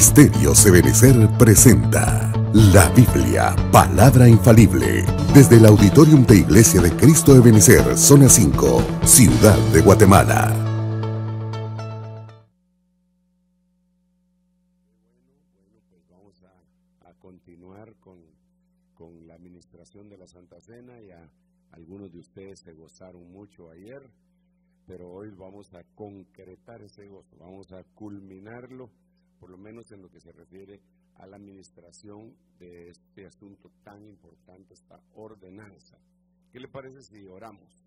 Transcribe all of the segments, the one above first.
Ministerios Ebenecer presenta la Biblia, palabra infalible, desde el Auditorium de Iglesia de Cristo Ebenecer, zona 5, Ciudad de Guatemala. Bueno, pues vamos a, a continuar con, con la administración de la Santa Cena. Ya algunos de ustedes se gozaron mucho ayer, pero hoy vamos a concretar ese gozo, vamos a culminarlo por lo menos en lo que se refiere a la administración de este asunto tan importante, esta ordenanza. ¿Qué le parece si oramos?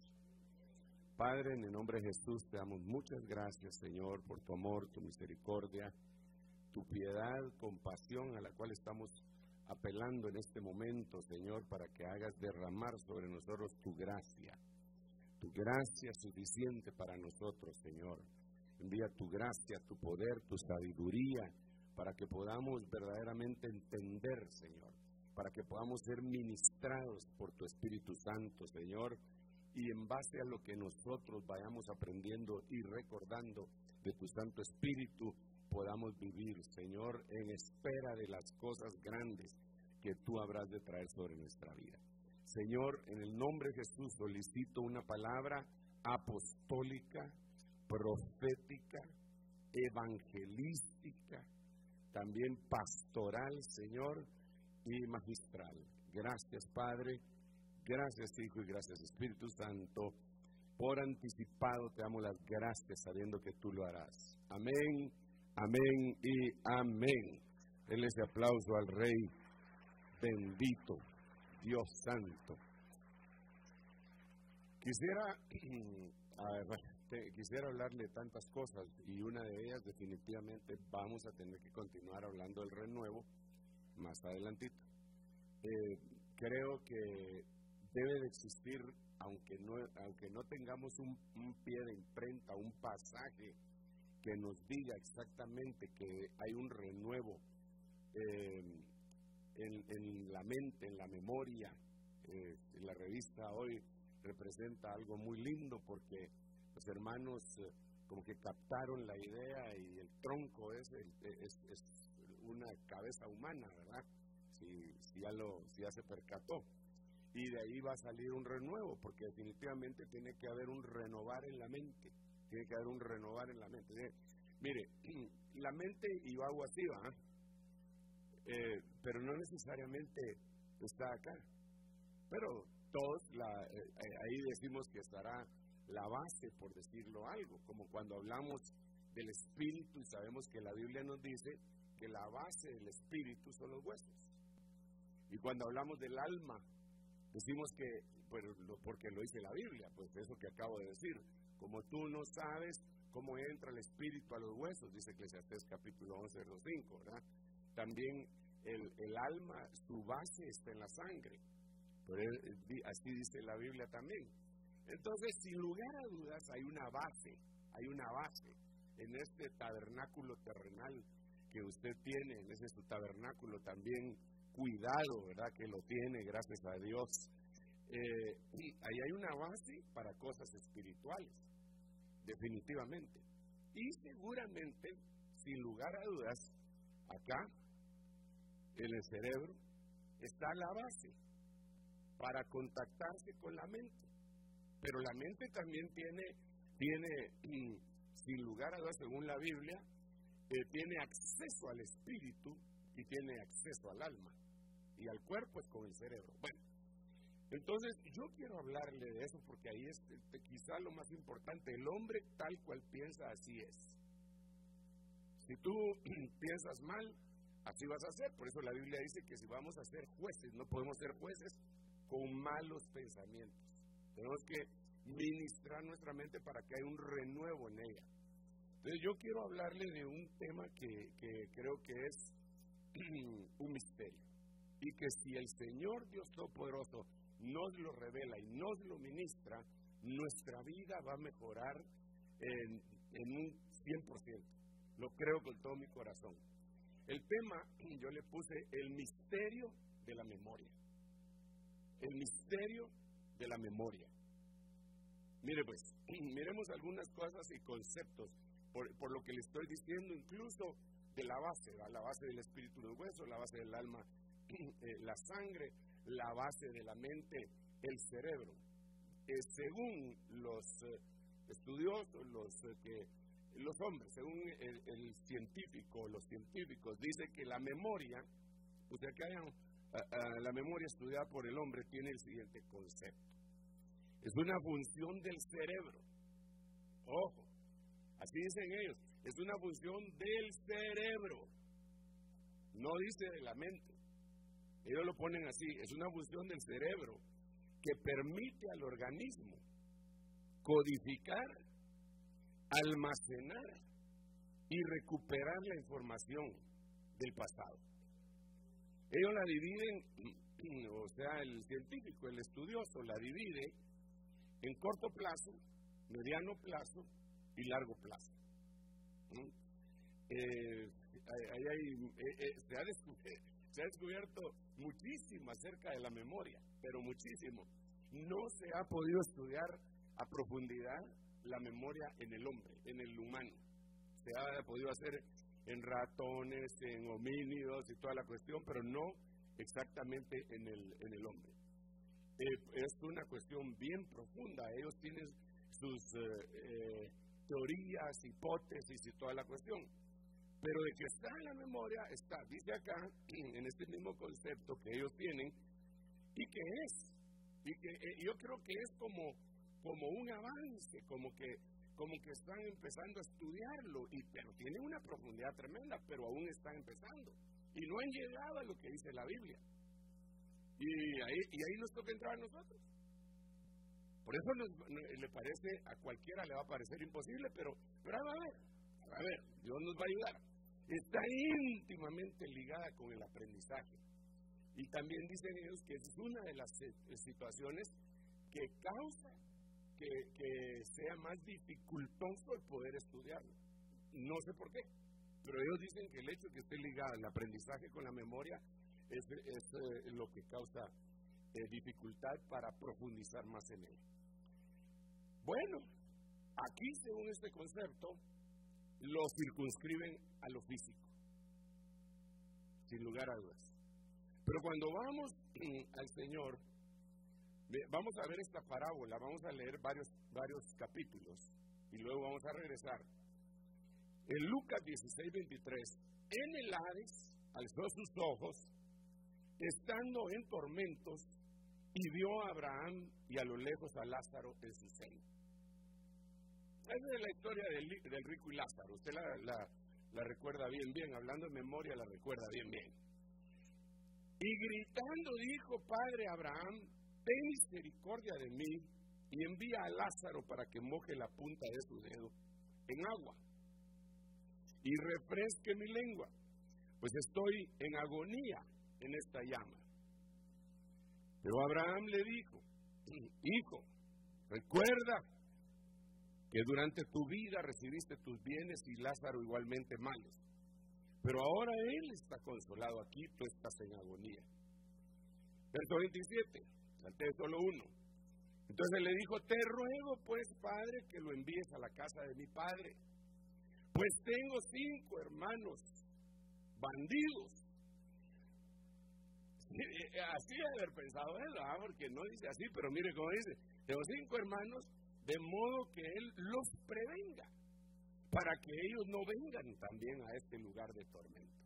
Padre, en el nombre de Jesús te damos muchas gracias, Señor, por tu amor, tu misericordia, tu piedad, compasión a la cual estamos apelando en este momento, Señor, para que hagas derramar sobre nosotros tu gracia, tu gracia suficiente para nosotros, Señor Envía tu gracia, tu poder, tu sabiduría, para que podamos verdaderamente entender, Señor, para que podamos ser ministrados por tu Espíritu Santo, Señor, y en base a lo que nosotros vayamos aprendiendo y recordando de tu Santo Espíritu, podamos vivir, Señor, en espera de las cosas grandes que tú habrás de traer sobre nuestra vida. Señor, en el nombre de Jesús solicito una palabra apostólica, profética, evangelística, también pastoral, Señor, y magistral. Gracias, Padre. Gracias, Hijo, y gracias, Espíritu Santo. Por anticipado te damos las gracias sabiendo que tú lo harás. Amén, amén y amén. Denle ese aplauso al Rey bendito, Dios Santo. Quisiera quisiera hablarle tantas cosas y una de ellas definitivamente vamos a tener que continuar hablando del renuevo más adelantito. Eh, creo que debe de existir, aunque no, aunque no tengamos un, pie de imprenta, un pasaje que nos diga exactamente que hay un renuevo eh, en, la mente, en la memoria. Eh, la revista hoy representa algo muy lindo porque los hermanos eh, como que captaron la idea y el tronco es, es, una cabeza humana, ¿verdad? Si, si, ya lo, si ya se percató. Y de ahí va a salir un renuevo, porque definitivamente tiene que haber un renovar en la mente. Tiene que haber un renovar en la mente. Mire, la mente así, ¿va? Eh, pero no necesariamente está acá. Pero todos, la, eh, ahí decimos que estará la base, por decirlo algo, como cuando hablamos del espíritu y sabemos que la Biblia nos dice que la base del espíritu son los huesos. Y cuando hablamos del alma, decimos que, pues, porque lo dice la Biblia, pues eso que acabo de decir, como tú no sabes cómo entra el espíritu a los huesos, dice Eclesiastés capítulo 11, verso 5, ¿verdad? También el alma, su base está en la sangre. Así dice la Biblia también. Entonces, sin lugar a dudas, hay una base, hay una base en este tabernáculo terrenal que usted tiene, en ese su tabernáculo también cuidado, ¿verdad? Que lo tiene, gracias a Dios. Eh, ahí hay una base para cosas espirituales, definitivamente. Y seguramente, sin lugar a dudas, acá, en el cerebro, está la base para contactarse con la mente. Pero la mente también tiene, tiene sin lugar a dudas, según la Biblia, eh, tiene acceso al espíritu y tiene acceso al alma. Y al cuerpo es con el cerebro. Bueno, entonces yo quiero hablarle de eso porque ahí es este, quizá lo más importante. El hombre tal cual piensa, así es. Si tú piensas mal, así vas a hacer. Por eso la Biblia dice que si vamos a ser jueces, no podemos ser jueces con malos pensamientos. Tenemos que ministrar nuestra mente para que haya un renuevo en ella. Entonces yo quiero hablarle de un tema que, creo que es un misterio. Y que si el Señor Dios Todopoderoso nos lo revela y nos lo ministra, nuestra vida va a mejorar en, en un 100%. Lo creo con todo mi corazón. El tema, yo le puse el misterio de la memoria. El misterio de la memoria. Mire pues, miremos algunas cosas y conceptos por, lo que le estoy diciendo, incluso de la base, la base del espíritu del hueso, la base del alma, eh, la sangre, la base de la mente, el cerebro. Eh, según los eh, estudiosos, los que los hombres, según el, científico, los científicos, dice que la memoria, o sea que la memoria estudiada por el hombre tiene el siguiente concepto. Es una función del cerebro. Ojo, así dicen ellos, es una función del cerebro. No dice de la mente. Ellos lo ponen así, es una función del cerebro que permite al organismo codificar, almacenar y recuperar la información del pasado. Ellos la dividen, o sea, el científico, el estudioso, la divide en corto plazo, mediano plazo y largo plazo. Eh, eh, eh, se, ha se ha descubierto muchísimo acerca de la memoria, pero muchísimo. No se ha podido estudiar a profundidad la memoria en el hombre, en el humano. Se ha podido hacer en ratones, en homínidos y toda la cuestión, pero no exactamente en el, en el hombre. Eh, es una cuestión bien profunda. Ellos tienen sus eh, eh, teorías, hipótesis y toda la cuestión. Pero de que está en la memoria, está, dice acá, en este mismo concepto que ellos tienen, y que es, y que yo creo que es como, como un avance, como que, como que están empezando a estudiarlo, y, pero tiene una profundidad tremenda, pero aún están empezando. Y no han llegado a lo que dice la Biblia. Y ahí, y ahí nos toca entrar a nosotros. Por eso le parece, a cualquiera le va a parecer imposible, pero, pero a ver, a ver, Dios nos va a ayudar. Está íntimamente ligada con el aprendizaje. Y también dicen ellos que es una de las eh, situaciones que causa que, sea más dificultoso el poder estudiarlo. No sé por qué, pero ellos dicen que el hecho de que esté ligado el aprendizaje con la memoria es, eh, lo que causa eh, dificultad para profundizar más en él. Bueno, aquí según este concepto, lo circunscriben a lo físico, sin lugar a dudas. Pero cuando vamos al Señor, vamos a ver esta parábola, vamos a leer varios, varios capítulos y luego vamos a regresar. En Lucas 16, 23, en el Hades alzó sus ojos estando en tormentos, y vio a Abraham y a lo lejos a Lázaro en su seno. Esa es la historia del, rico y Lázaro. Usted la, recuerda bien, bien. Hablando en memoria, la recuerda bien, bien. Y gritando dijo, Padre Abraham, ten misericordia de mí y envía a Lázaro para que moje la punta de su dedo en agua y refresque mi lengua, pues estoy en agonía en esta llama. Pero Abraham le dijo, hijo, recuerda que durante tu vida recibiste tus bienes y Lázaro igualmente malos. Pero ahora él está consolado aquí, tú estás en agonía. Verso 27, salté solo uno. Entonces le dijo, te ruego pues, Padre, que lo envíes a la casa de mi Padre, pues tengo cinco hermanos bandidos así de haber pensado él, ¿ah? porque no dice así, pero mire cómo dice, tengo cinco hermanos, de modo que él los prevenga, para que ellos no vengan también a este lugar de tormento.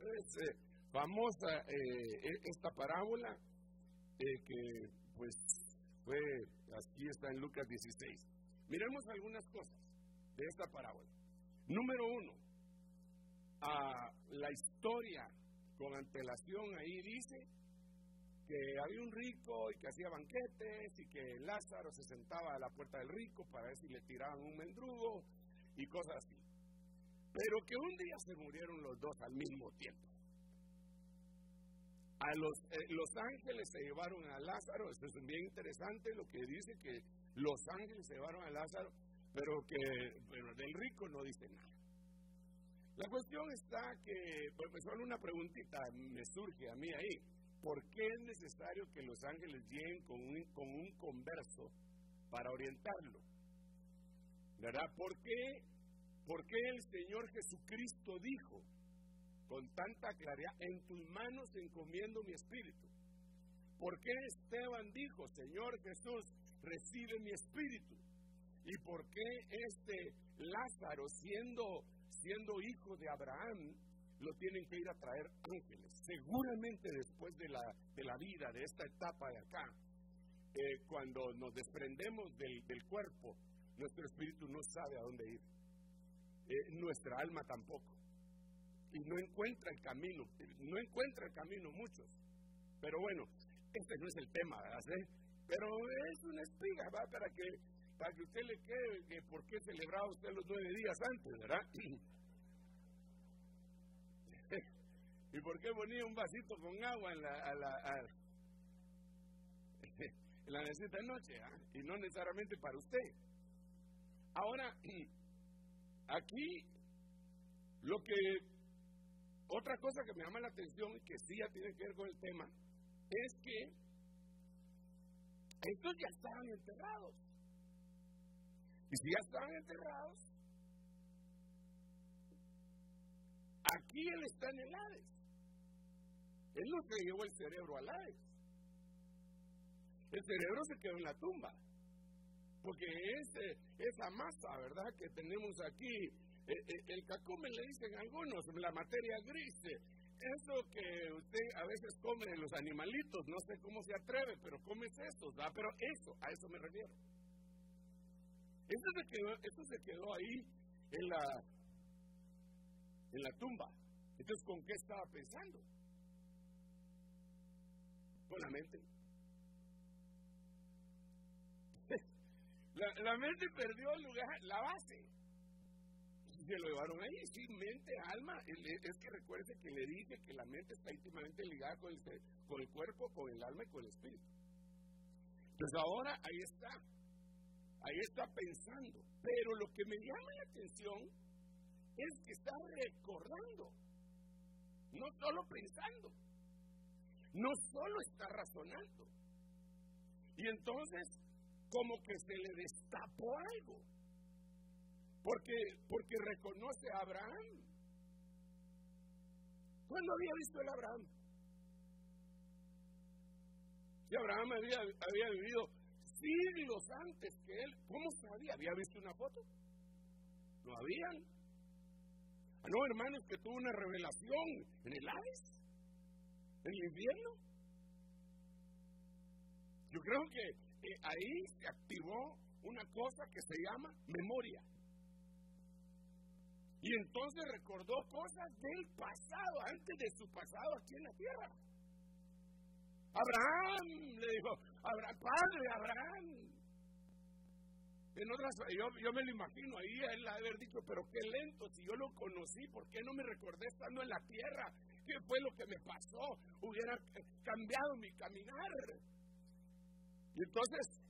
Es eh, famosa eh, e, esta parábola que pues fue, aquí está en Lucas 16. Miremos algunas cosas de esta parábola. Número uno, a la historia con antelación ahí dice que había un rico y que hacía banquetes y que Lázaro se sentaba a la puerta del rico para ver si le tiraban un mendrugo y cosas así. Pero que un día se murieron los dos al mismo tiempo. A los, eh, los ángeles se llevaron a Lázaro, esto es bien interesante lo que dice que los ángeles se llevaron a Lázaro, pero que pero del rico no dice nada. La cuestión está que, pues, solo una preguntita me surge a mí ahí. ¿Por qué es necesario que los ángeles lleguen con un, con un converso para orientarlo? ¿Verdad? ¿Por qué ¿Por qué el Señor Jesucristo dijo con tanta claridad, en tus manos encomiendo mi espíritu? ¿Por qué Esteban dijo, Señor Jesús, recibe mi espíritu? ¿Y por qué este Lázaro, siendo, siendo hijo de Abraham, lo tienen que ir a traer ángeles? Seguramente después de la, de la vida, de esta etapa de acá, eh, cuando nos desprendemos del, del, cuerpo, nuestro espíritu no sabe a dónde ir. Eh, nuestra alma tampoco. Y no encuentra el camino, no encuentra el camino muchos. Pero bueno, este no es el tema, ¿verdad? Pero es una espiga, ¿va? Para que, para que usted le quede que por qué celebraba usted los nueve días antes, ¿verdad? ¿Y por qué ponía un vasito con agua en la, a la, en la necesita noche? ¿ah? Y no necesariamente para usted. Ahora, aquí, lo que, otra cosa que me llama la atención y que sí ya tiene que ver con el tema, es que estos ya estaban enterrados. Y si ya estaban enterrados, aquí él está en el Hades. Él no se llevó el cerebro al Hades. El cerebro se quedó en la tumba. Porque esa masa, ¿verdad?, que tenemos aquí, eh, eh, el cacume le dicen algunos, la materia gris, eso que usted a veces come de los animalitos, no sé cómo se atreve, pero comes eso, ¿verdad? Pero eso, a eso me refiero. Esto se quedó, esto se quedó ahí en la, en la tumba. Entonces, ¿con qué estaba pensando? Con la mente. La, la mente perdió el lugar, la base se lo llevaron ahí, sí, mente, alma. Es que recuerde que le dije que la mente está íntimamente ligada con el, con el cuerpo, con el alma y con el espíritu. Entonces ahora ahí está, ahí está pensando. Pero lo que me llama la atención es que está recordando, no solo pensando, no solo está razonando. Y entonces, como que se le destapó algo porque, porque reconoce a Abraham. ¿Cuándo había visto el Abraham? Si Abraham había, vivido siglos antes que él, ¿cómo sabía? ¿Había visto una foto? No habían. Ah, no, hermanos, que tuvo una revelación en el Hades, en el invierno. Yo creo que eh, ahí se activó una cosa que se llama memoria. Y entonces recordó cosas del pasado, antes de su pasado aquí en la tierra. Abraham, le dijo, Abraham, padre Abraham. En otras, yo, yo me lo imagino ahí, él haber dicho, pero qué lento, si yo lo conocí, ¿por qué no me recordé estando en la tierra? ¿Qué fue lo que me pasó? Hubiera cambiado mi caminar. Y entonces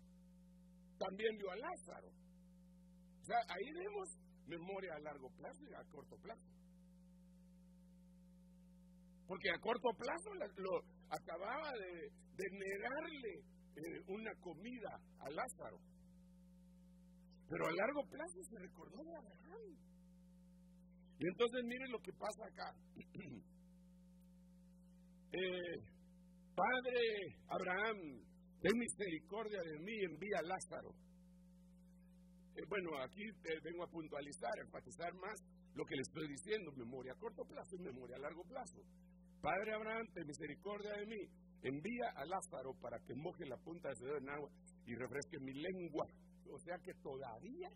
también vio a Lázaro. O sea, ahí vemos memoria a largo plazo y a corto plazo. Porque a corto plazo lo acababa de, negarle eh, una comida a Lázaro. Pero a largo plazo se recordó de Abraham. Y entonces miren lo que pasa acá. Eh, Padre Abraham, ten misericordia de mí, envía a Lázaro eh, bueno, aquí vengo a puntualizar, a enfatizar más lo que le estoy diciendo, memoria a corto plazo y memoria a largo plazo. Padre Abraham, ten misericordia de mí, envía a Lázaro para que moje la punta de su dedo en agua y refresque mi lengua. O sea que todavía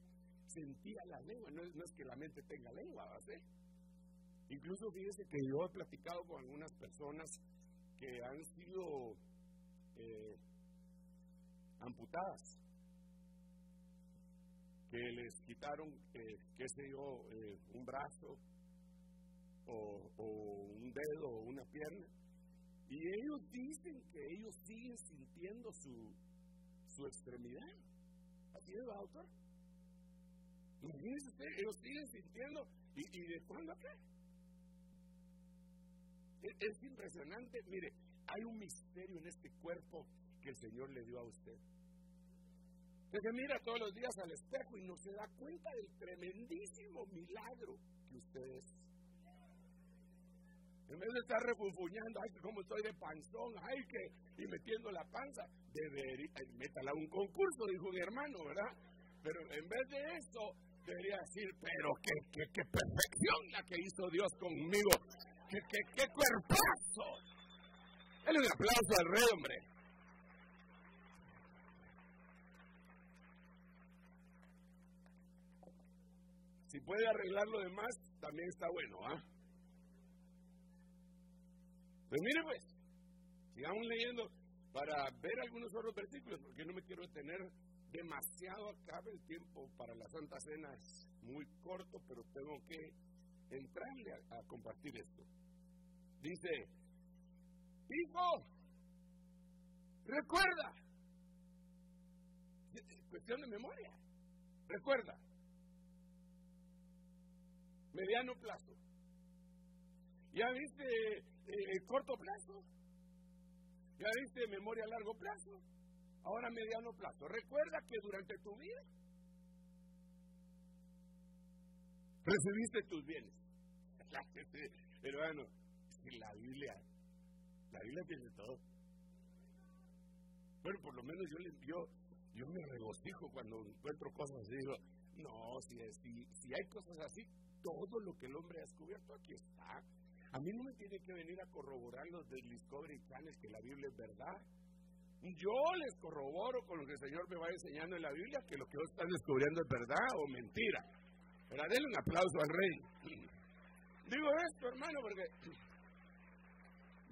sentía la lengua, no es, que la mente tenga lengua, ¿va a ser? Incluso fíjese que yo he platicado con algunas personas que han sido eh, amputadas que les quitaron, eh, qué sé yo, eh, un brazo o, un dedo o una pierna. Y ellos dicen que ellos siguen sintiendo su, su extremidad. Así es, autor. Imagínense ellos siguen sintiendo. ¿Y, y de cuándo acá? Es, es impresionante. Mire, hay un misterio en este cuerpo que el Señor le dio a usted. Que se mira todos los días al espejo y no se da cuenta del tremendísimo milagro que usted es. En vez de estar refunfuñando, ay, cómo estoy de panzón, ay, que, y metiendo la panza, debería, métala a un concurso, dijo un hermano, ¿verdad? Pero en vez de eso, debería decir, pero qué, qué, qué perfección la que hizo Dios conmigo, qué, qué, qué cuerpazo. Dale un aplauso al rey, hombre. Si puede arreglar lo demás, también está bueno, ¿ah? Pues mire pues, sigamos leyendo para ver algunos otros versículos, porque no me quiero detener demasiado acá, el tiempo para la Santa Cena es muy corto, pero tengo que entrarle a, compartir esto. Dice, hijo, recuerda, cuestión de memoria, recuerda, mediano plazo. ¿Ya viste eh, corto plazo? ¿Ya viste memoria a largo plazo? Ahora mediano plazo. Recuerda que durante tu vida recibiste tus bienes. Hermano, la Biblia, la Biblia tiene todo. Bueno, por lo menos yo, yo, yo me regocijo cuando encuentro cosas así. Digo, no, si, si, si hay cosas así, todo lo que el hombre ha descubierto aquí está. A mí no me tiene que venir a corroborar los del Discovery Channel que la Biblia es verdad. Yo les corroboro con lo que el Señor me va enseñando en la Biblia que lo que ellos están descubriendo es verdad o mentira. Pero denle un aplauso al rey. Digo esto, hermano, porque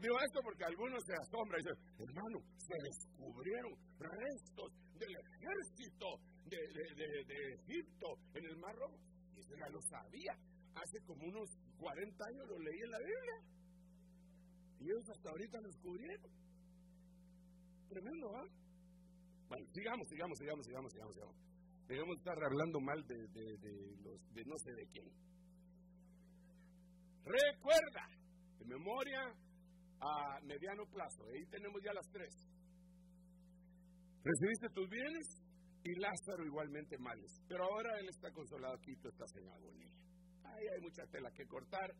digo esto porque algunos se asombran y dicen, hermano, se descubrieron restos del ejército de, de, Egipto en el Mar Rojo. Ya lo sabía. Hace como unos 40 años lo leí en la Biblia. Y ellos hasta ahorita lo descubrieron. Tremendo, ¿ah? Bueno, sigamos, sigamos, sigamos, sigamos, sigamos, sigamos. Debemos estar hablando mal de, de, los, de no sé de quién. Recuerda, de memoria a mediano plazo. Ahí tenemos ya las tres. Recibiste tus bienes y Lázaro igualmente males. Pero ahora él está consolado aquí, tú estás en agonía. Ahí hay mucha tela que cortar,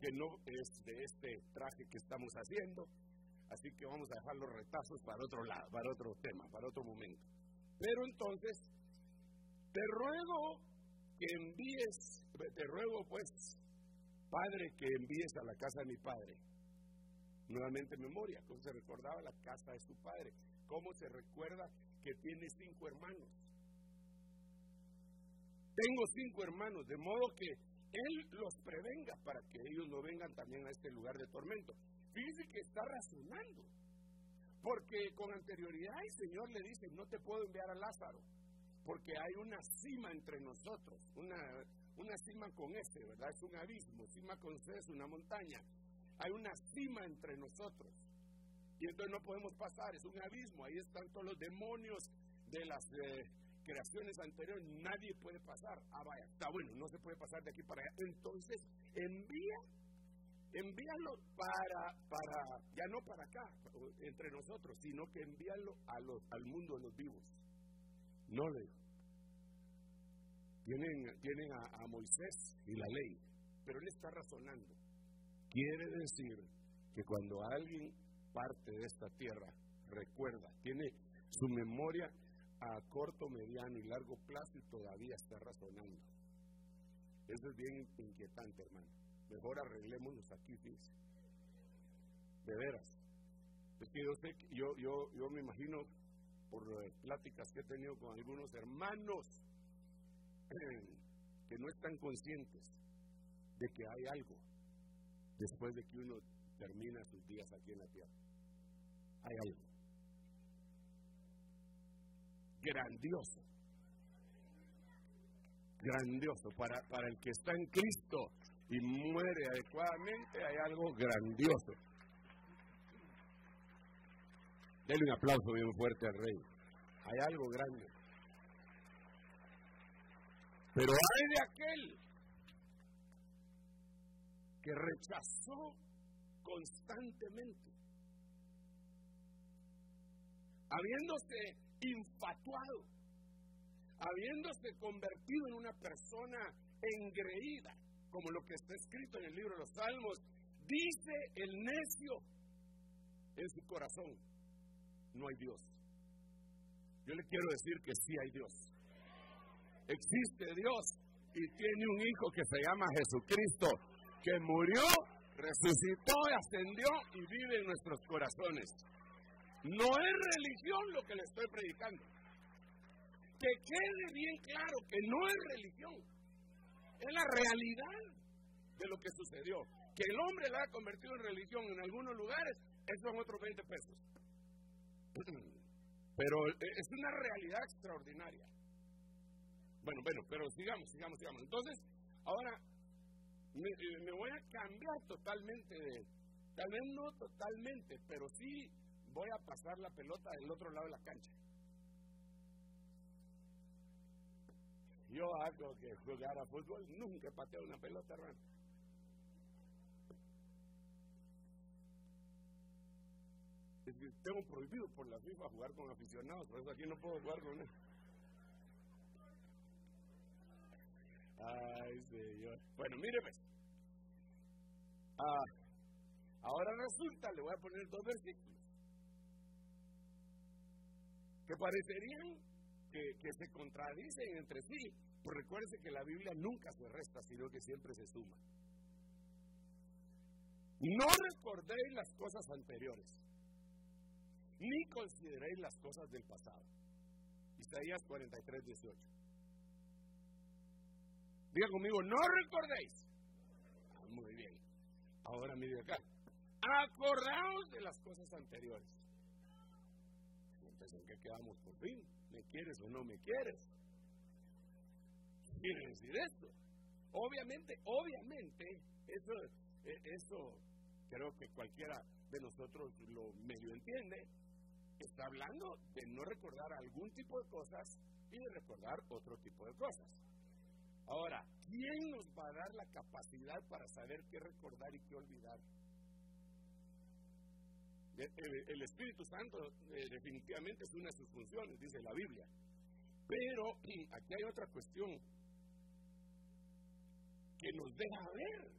que no es de este traje que estamos haciendo. Así que vamos a dejar los retazos para otro lado, para otro tema, para otro momento. Pero entonces, te ruego que envíes, te ruego pues, Padre, que envíes a la casa de mi Padre. Nuevamente memoria, cómo se recordaba la casa de su Padre, cómo se recuerda que tiene cinco hermanos. Tengo cinco hermanos, de modo que Él los prevenga para que ellos no vengan también a este lugar de tormento. Fíjese que está razonando. Porque con anterioridad el Señor le dice, no te puedo enviar a Lázaro, porque hay una cima entre nosotros, una, una cima con este, ¿verdad? Es un abismo, cima con C es una montaña. Hay una cima entre nosotros. Y entonces no podemos pasar, es un abismo, ahí están todos los demonios de las eh, creaciones anteriores, nadie puede pasar. Ah, vaya, está bueno, no se puede pasar de aquí para allá. Entonces, envía envíalo para, para, ya no para acá, entre nosotros, sino que envíalo a los, al mundo de los vivos. No le tienen, tienen a, a Moisés y la ley, pero él está razonando. Quiere decir que cuando alguien parte de esta tierra, recuerda, tiene su memoria a corto, mediano y largo plazo y todavía está razonando. Eso es bien inquietante, hermano. Mejor arreglémonos aquí, fíjense. De veras. Es que yo sé, yo, yo, yo me imagino por pláticas que he tenido con algunos hermanos que no están conscientes de que hay algo después de que uno termina sus días aquí en la tierra. Hay algo grandioso. Grandioso. Para, para el que está en Cristo, y muere adecuadamente, hay algo grandioso. Denle un aplauso bien fuerte al rey. Hay algo grande. Pero hay de aquel que rechazó constantemente, habiéndose infatuado habiéndose convertido en una persona engreída, como lo que está escrito en el libro de los Salmos, dice el necio en su corazón, no hay Dios. Yo le quiero decir que sí hay Dios. Existe Dios y tiene un hijo que se llama Jesucristo, que murió, resucitó y ascendió y vive en nuestros corazones. No es religión lo que le estoy predicando. Que quede bien claro que no es religión. Es la realidad de lo que sucedió. Que el hombre la ha convertido en religión en algunos lugares, eso son otros 20 pesos. Pero es una realidad extraordinaria. Bueno, bueno, pero sigamos, sigamos, sigamos. Entonces, ahora me, eh, me voy a cambiar totalmente de, tal vez no totalmente, pero sí voy a pasar la pelota del otro lado de la cancha. Yo hago que jugar a fútbol, nunca pateo una pelota, hermano. Tengo prohibido por la FIFA jugar con aficionados, por eso aquí no puedo jugar con él. Ay, Señor. Bueno, mire pues. Ah, ahora resulta, le voy a poner dos versículos que parecerían que, se contradicen entre sí. Pues recuerde que la Biblia nunca se resta, sino que siempre se suma. No recordéis las cosas anteriores, ni consideréis las cosas del pasado. Isaías 43, 18. Diga conmigo, no recordéis. Ah, muy bien. Ahora mire acá. Acordaos de las cosas anteriores. Entonces, ¿en qué quedamos por fin? ¿Me quieres o no me quieres? ¿Qué quiere decir esto? Obviamente, obviamente, eso, eh, eso creo que cualquiera de nosotros lo medio entiende. Está hablando de no recordar algún tipo de cosas y de recordar otro tipo de cosas. Ahora, ¿quién nos va a dar la capacidad para saber qué recordar y qué olvidar? El, Espíritu Santo eh, definitivamente es una de sus funciones, dice la Biblia. Pero aquí hay otra cuestión que nos deja ver,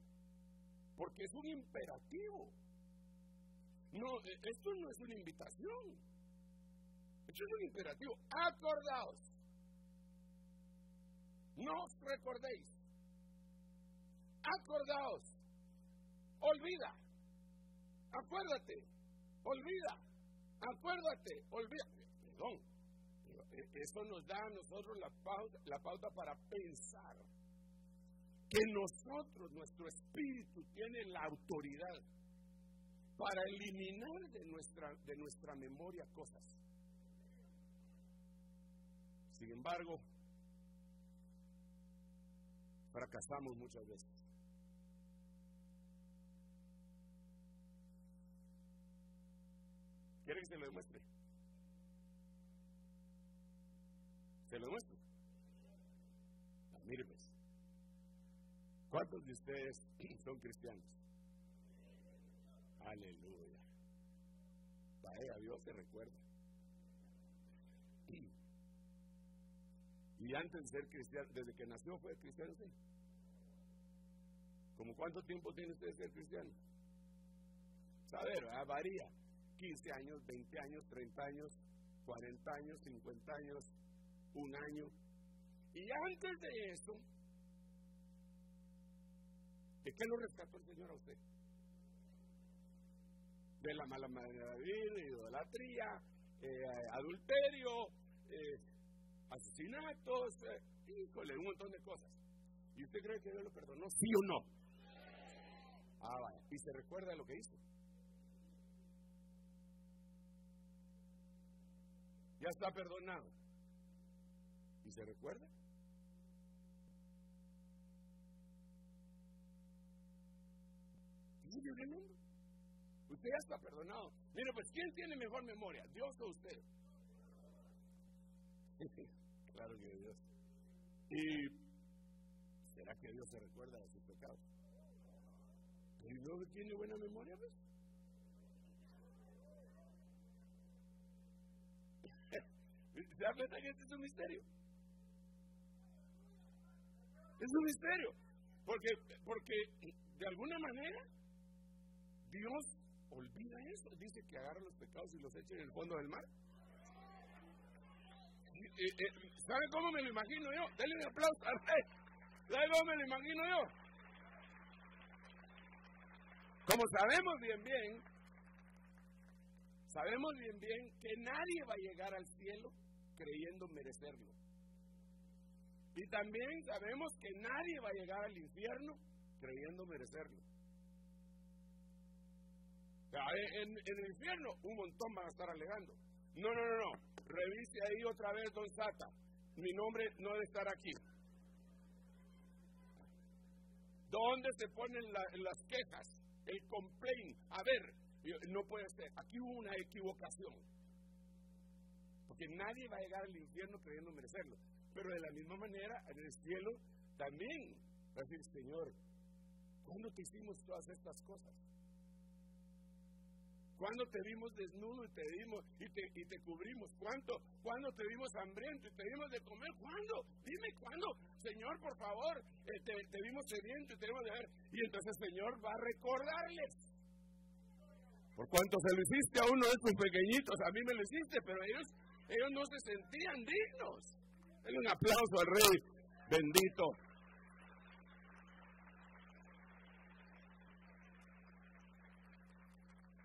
porque es un imperativo. No, eh, esto no es una invitación, esto es un imperativo. Acordaos no os recordéis. Acordaos. Olvida. Acuérdate. Olvida. Acuérdate. Olvida. Perdón. Eso nos da a nosotros la pauta, la pauta para pensar que nosotros, nuestro espíritu, tiene la autoridad para eliminar de nuestra, de nuestra memoria cosas. Sin embargo, Fracasamos muchas veces. ¿Quiere que se lo demuestre? ¿Se lo demuestre? Ah, mire pues. ¿Cuántos de ustedes son cristianos? Aleluya. Vaya, Dios se recuerda. Y antes de ser cristiano, desde que nació fue cristiano, sí. ¿Como cuánto tiempo tiene usted de ser cristiano? Saber, ah, varía. 15 años, 20 años, 30 años, 40 años, 50 años, un año. Y antes de eso, ¿de qué lo rescató el Señor a usted? De la mala manera de vivir, idolatría, eh, adulterio, eh, asesinatos, eh, híjole, un montón de cosas. ¿Y usted cree que Dios lo perdonó? ¿Sí o no? Ah, vaya. ¿Y se recuerda lo que hizo? Ya está perdonado. ¿Y se recuerda? Usted ya está perdonado. Mire, pues, ¿quién tiene mejor memoria? ¿Dios o usted? Claro que Dios. ¿Y será que Dios se recuerda de sus pecados? ¿Y no tiene buena memoria, pues? ¿Se da cuenta que este es un misterio? Es un misterio. Porque, porque de alguna manera Dios olvida eso. Dice que agarra los pecados y los echa en el fondo del mar. ¿Sabe cómo me lo imagino yo? Denle un aplauso al rey. ¿Sabe cómo me lo imagino yo? Como sabemos bien, bien, sabemos bien, bien que nadie va a llegar al cielo creyendo merecerlo. Y también sabemos que nadie va a llegar al infierno creyendo merecerlo. En, en, el infierno un montón van a estar alegando. No, no, no, no. Revise ahí otra vez, don Sata. Mi nombre no debe estar aquí. ¿Dónde se ponen las quejas? El complaint. A ver, no puede ser. Aquí hubo una equivocación. Porque nadie va a llegar al infierno creyendo merecerlo. Pero de la misma manera, en el cielo también va a decir, Señor, ¿cuándo te hicimos todas estas cosas? ¿Cuándo te vimos desnudo y te dimos y te, y te cubrimos? ¿Cuánto? ¿Cuándo te vimos hambriento y te dimos de comer? ¿Cuándo? Dime cuándo. Señor, por favor, eh, te, vimos sediento y te dimos de ver. Y entonces el Señor va a recordarles. Por cuánto se lo hiciste a uno de estos pequeñitos, a mí me lo hiciste, pero ellos, ellos no se sentían dignos. Denle un aplauso al Rey bendito.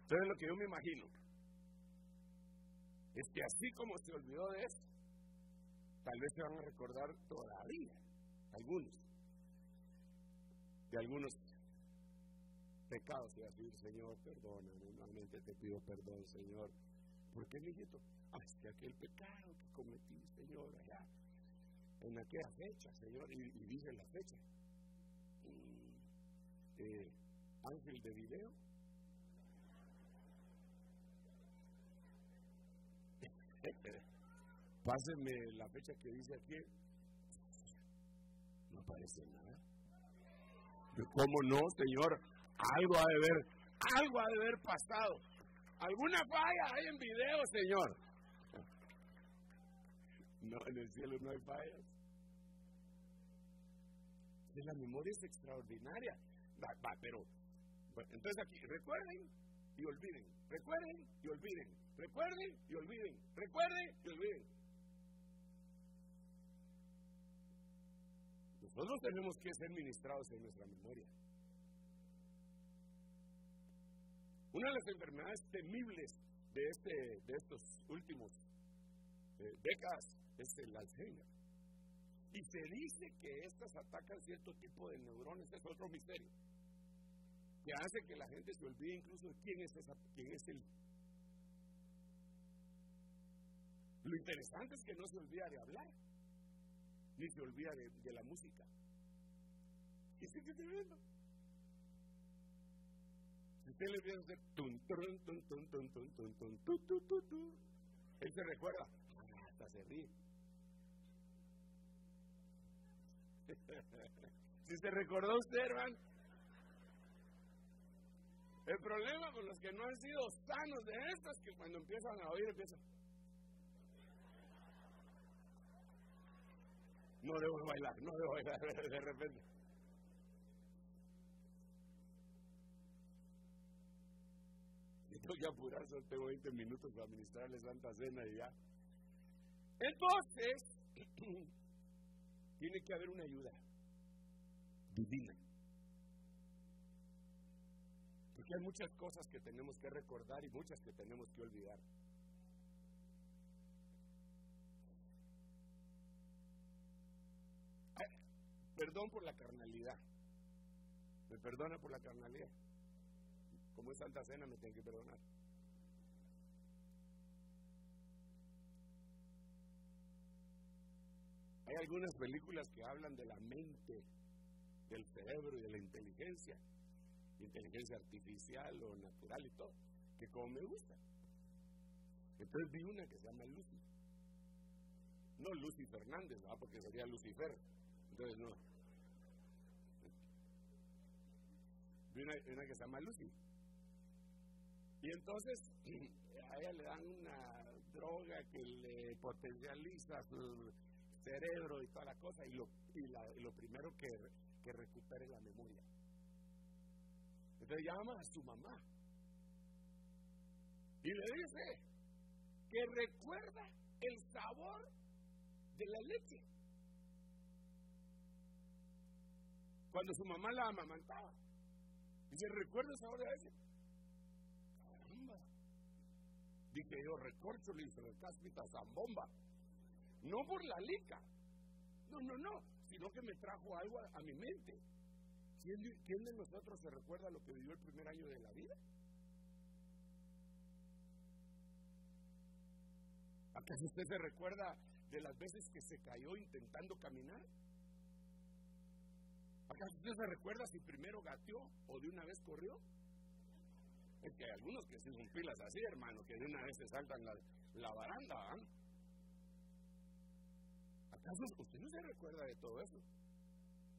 Entonces lo que yo me imagino es que así como se olvidó de eso, tal vez se van a recordar todavía algunos de algunos pecados y decir, Señor, perdóname, nuevamente te pido perdón, Señor. ¿Por qué, mijito? Ah, es que aquel pecado que cometí, Señor, allá, en aquella fecha, Señor, y, dice la fecha. Eh, ángel de video, Pásenme la fecha que dice aquí. No parece nada. ¿Cómo no, Señor? Algo ha de haber, algo ha de haber pasado. Alguna falla hay en video, Señor. No, en el cielo no hay fallas. La memoria es extraordinaria. Va, pero, entonces aquí, recuerden y olviden. Recuerden y olviden. Recuerden y olviden. Recuerden y olviden. Nosotros tenemos que ser ministrados en nuestra memoria. Una de las enfermedades temibles de, este, de estos últimos eh, décadas es el Alzheimer. Y se dice que estas atacan cierto tipo de neurones, es otro misterio, que hace que la gente se olvide incluso de quién es, esa, quién es el Lo interesante es que no se olvida de hablar, ni se olvida de, la música. Y sigue viendo. Si usted le empieza a hacer tun, tun, tun, tun, tun, tun, tun, tun, tu, tu, tu, tu, él se recuerda, hasta se ríe. si se recordó usted, hermano, el problema con los que no han sido sanos de estas es que cuando empiezan a oír empiezan. No debo bailar, no debo bailar de repente. tengo que solo tengo 20 minutos para administrarle Santa Cena y ya. Entonces, tiene que haber una ayuda divina. Porque hay muchas cosas que tenemos que recordar y muchas que tenemos que olvidar. Perdón por la carnalidad. ¿Me perdona por la carnalidad? Como es Santa Cena, me tiene que perdonar. Hay algunas películas que hablan de la mente, del cerebro y de la inteligencia, inteligencia artificial o natural y todo, que como me gusta. Entonces vi una que se llama Lucy. No Lucy Fernández, porque sería Lucifer. Entonces no. Vi una, que se llama Lucy. Y entonces a ella le dan una droga que le potencializa su cerebro y toda la cosa, y lo, y lo primero que, que recupere la memoria. Entonces llama a su mamá y le dice que recuerda el sabor de la leche. Cuando su mamá la amamantaba. Dice, ¿recuerda el sabor de la leche? Caramba. Dije yo, recorcho, le hice el cáspita zambomba. No por la lica. No, no, no. Sino que me trajo algo a, mi mente. ¿Quién, ¿Quién de nosotros se recuerda lo que vivió el primer año de la vida? ¿Acaso usted se recuerda de las veces que se cayó intentando caminar? ¿Acaso usted se recuerda si primero gateó o de una vez corrió? Es que hay algunos que sí son pilas así, hermano, que de una vez se saltan la, la baranda. ¿ah? ¿Acaso usted no se recuerda de todo eso?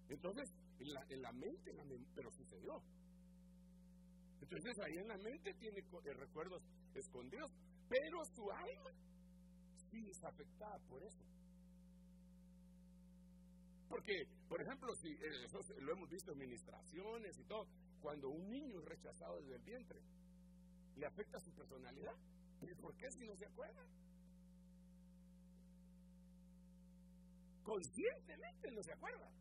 Entonces, en la, en la mente, pero sucedió. Entonces ahí en la mente tiene eh, recuerdos escondidos, pero su alma sí es afectada por eso. Porque, por ejemplo, si eh, eso lo hemos visto en administraciones y todo, cuando un niño es rechazado desde el vientre, le afecta su personalidad. ¿Y por qué si no se acuerda? Conscientemente no se acuerda.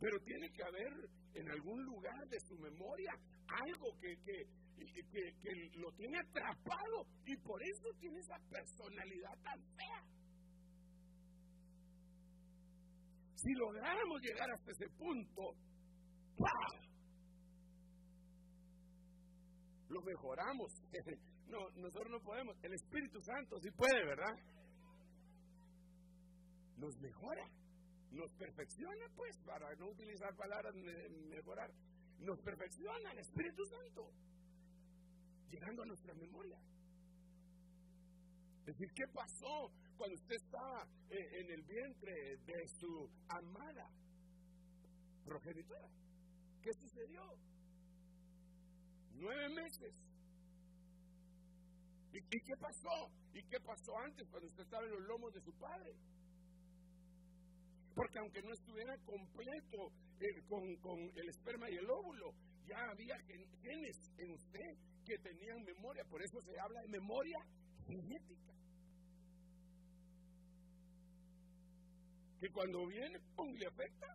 Pero tiene que haber en algún lugar de su memoria algo que, que, que, lo tiene atrapado y por eso tiene esa personalidad tan fea. Si lográramos llegar hasta ese punto, Lo mejoramos. no, nosotros no podemos. El Espíritu Santo sí puede, ¿verdad? Nos mejora, nos perfecciona, pues, para no utilizar palabras mejorar, nos perfecciona el Espíritu Santo llegando a nuestra memoria. Es decir, ¿qué pasó cuando usted estaba eh, en el vientre de su amada progenitora? ¿Qué sucedió? Nueve meses. ¿Y, qué pasó? ¿Y qué pasó antes cuando usted estaba en los lomos de su padre? Porque aunque no estuviera completo eh, con el esperma y el óvulo, ya había genes en usted que tenían memoria, por eso se habla de memoria genética. Que cuando viene, ¡pum! le afecta.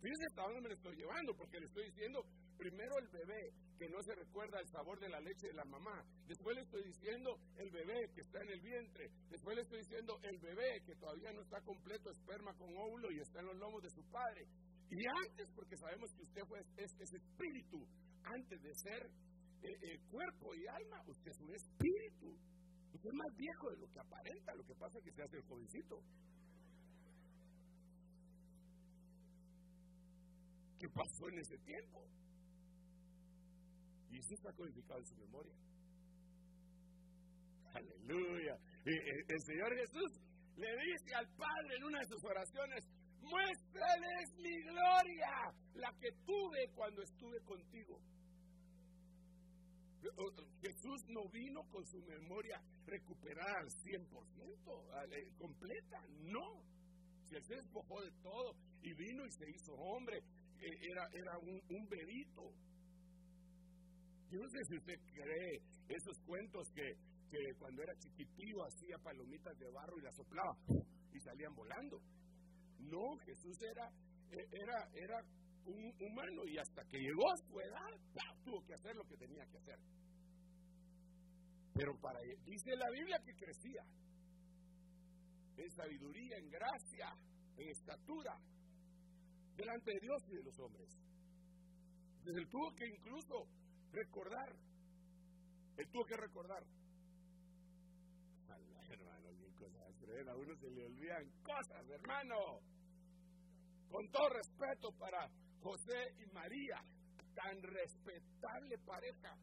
Fíjense hasta dónde me lo estoy llevando, porque le estoy diciendo primero el bebé que no se recuerda el sabor de la leche de la mamá. Después le estoy diciendo el bebé que está en el vientre. Después le estoy diciendo el bebé que todavía no está completo esperma con óvulo y está en los lomos de su padre. Y antes, porque sabemos que usted fue, es, espíritu, antes de ser eh, eh, cuerpo y alma, usted es un espíritu. Es más viejo de lo que aparenta, lo que pasa es que se hace el jovencito. ¿Qué pasó en ese tiempo? Y eso está codificado en su memoria. Aleluya. el Señor Jesús le dice al Padre en una de sus oraciones, muéstrales mi gloria, la que tuve cuando estuve contigo. Jesús no vino con su memoria recuperada al 100%, eh, completa, no. Si se despojó de todo y vino y se hizo hombre, eh, era, era un, un bebito. Yo no sé si usted cree esos cuentos que, que cuando era chiquitillo hacía palomitas de barro y las soplaba y salían volando. No, Jesús era, eh, era, era un humano y hasta que llegó a su edad, tuvo que hacer lo que tenía que hacer. Pero para él, dice la Biblia que crecía en sabiduría, en gracia, en estatura, delante de Dios y de los hombres. Entonces él tuvo que incluso recordar, él tuvo que recordar. hermano, bien cosas, a uno se le olvidan cosas, hermano. Con todo respeto para José y María, tan respetable pareja.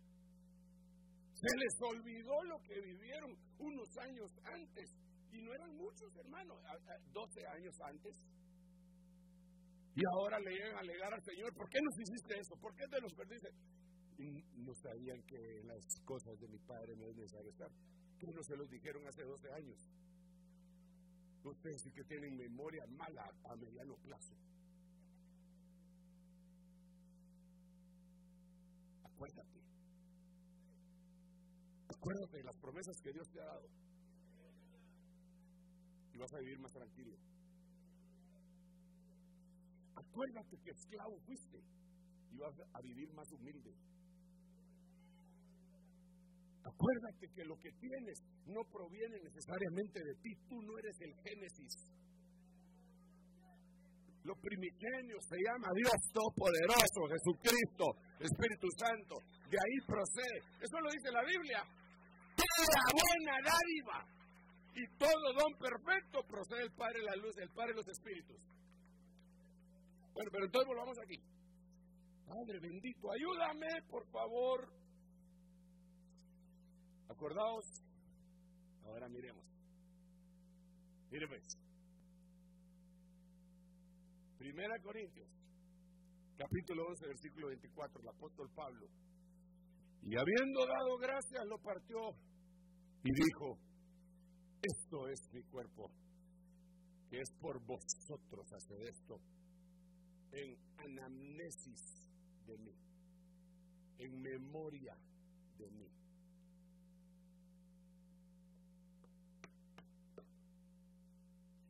Se les olvidó lo que vivieron unos años antes. Y no eran muchos, hermanos, 12 años antes. Y ahora le llegan a alegar al Señor, ¿por qué nos hiciste eso? ¿Por qué te los perdiste? y no sabían que las cosas de mi padre no es necesario estar. Que no se los dijeron hace 12 años. Ustedes sí que tienen memoria mala a mediano plazo. Acuérdate. Acuérdate de las promesas que Dios te ha dado. Y vas a vivir más tranquilo. Acuérdate que esclavo fuiste y vas a vivir más humilde. Acuérdate que lo que tienes no proviene necesariamente de ti, tú no eres el Génesis. Lo primigenio se llama Dios Todopoderoso, Jesucristo, Espíritu Santo. De ahí procede. Eso lo dice la Biblia. Toda buena dádiva y todo don perfecto procede del Padre la luz, del Padre los Espíritus. Bueno, pero entonces volvamos aquí. Padre bendito, ayúdame, por favor. Acordaos. Ahora miremos. Mire pues. Primera Corintios, capítulo 11, versículo 24, el apóstol Pablo. Y habiendo dado gracias, lo partió y dijo, esto es mi cuerpo, que es por vosotros hacer esto en anamnesis de mí, en memoria de mí.